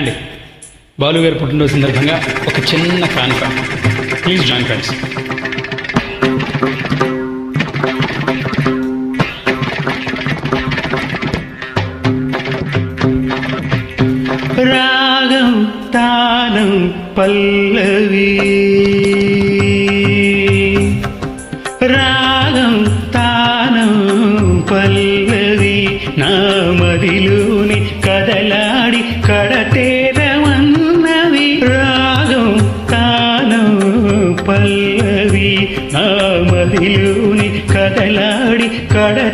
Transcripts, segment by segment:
అండి బాలుగారి పుట్టినరోజు సందర్భంగా ఒక చిన్న కానుక ప్లీజ్ జాయిన్ ఫ్రెండ్స్ రాగం తానం పల్లవి. రా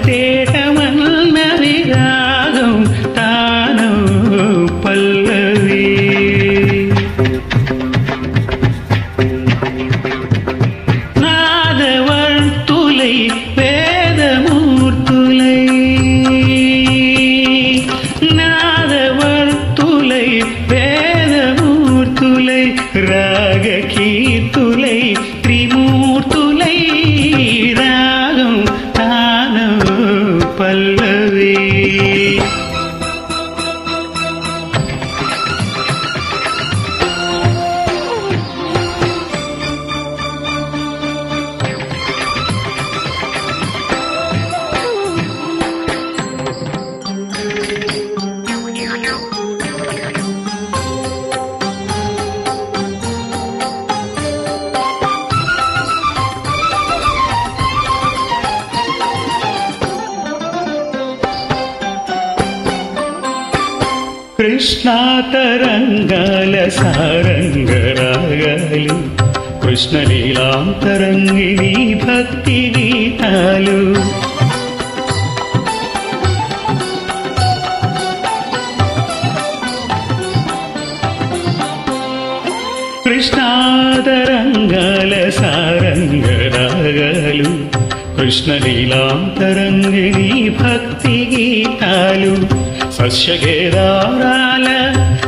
కడతేటమన్నవి കൃഷ്ണാതരംഗാല സാരംഗരാഗലി കൃഷ്ണലീലാന്തരംഗിണി ഭക്തി ഗീതാലു കൃഷ്ണാതരംഗാല സാരംഗരാഗലു കൃഷ്ണലീലാന്തരംഗിണി ഭക്തി ഗീതാലു సస్యకేదారాల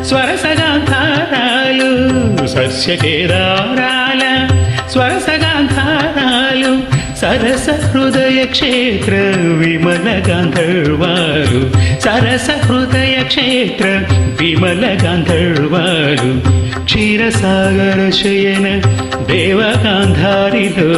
స్వరసగాంధారాలు సస్యకేదారాల స్వరసగాంధారాలు సరస హృదయ క్షేత్ర విమల గాంధర్వాలు. సరస హృదయ క్షేత్ర విమల గాంధర్వాలు. క్షీరసాగర శయన దేవగాంధారిలో.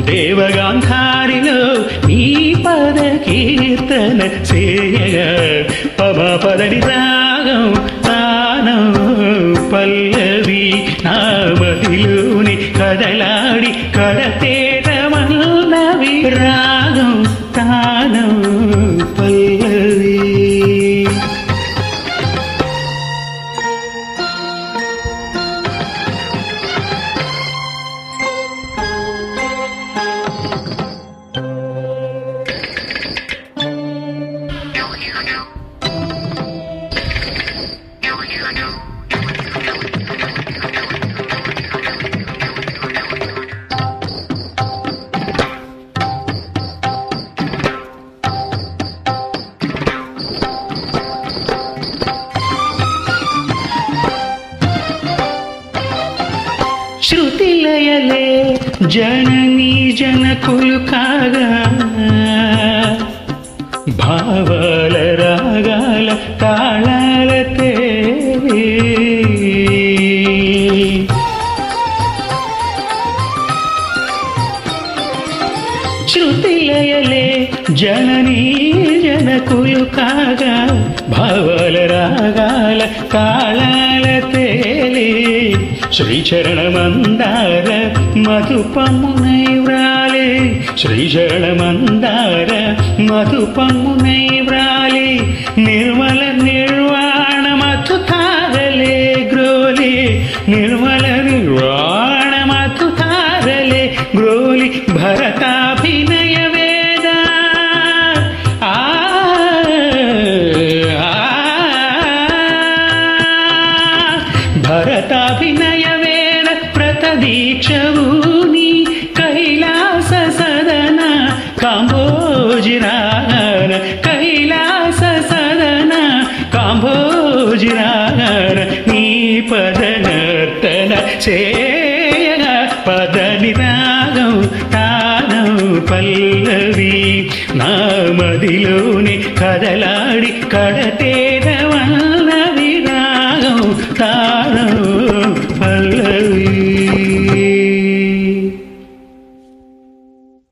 దేవగాంధారిలో నీ పద కీర్తన చేయగ పమ రాగం తానం పల్లవి నామదిలోని కదలాడి కడతేటమన్నవి. రాగం తానం ಜನನೀ ಜನ ಕುಲುಕಾಗ ಭಾವಲ ರಾಗಾಲ ತಾಳಲತೆ ಶ್ರುತಿಲಯಲೆ ಜನನೀ ಜನ ಕುಲುಕಾಗ ಭಾವಲ ರಾಗಾಲ ತಾಳಲತೇಲಿ శ్రీచరణమందార మధుపమునై వ్రాలే. శ్రీచరణమందార మధుపమునై వ్రాలే. నిర్మల నిర్వాణ మధు తారలే గ్రోలి. నిర్మల నిర్వాణ మధు తారలే గ్రోలి. భరతా ಭರತಾಭಿನಯ ವೇಳ ಪ್ರತದೀಕ್ಷವೂ ನೀ ಕೈಲಾಸ ಸದನ ಕಾಂಬೋಜಿರಾಗರ ಕೈಲಾಸ ಸದನ ಕಾಂಬೋಜಿರಾಗರ ನೀ ಪದ ನರ್ತನ ಸೇಯನ ಪದ ನಿರಾಗಂ ತಾನಂ ಪಲ್ಲವಿ నా మదిలోని కదలాడి కడతేరవా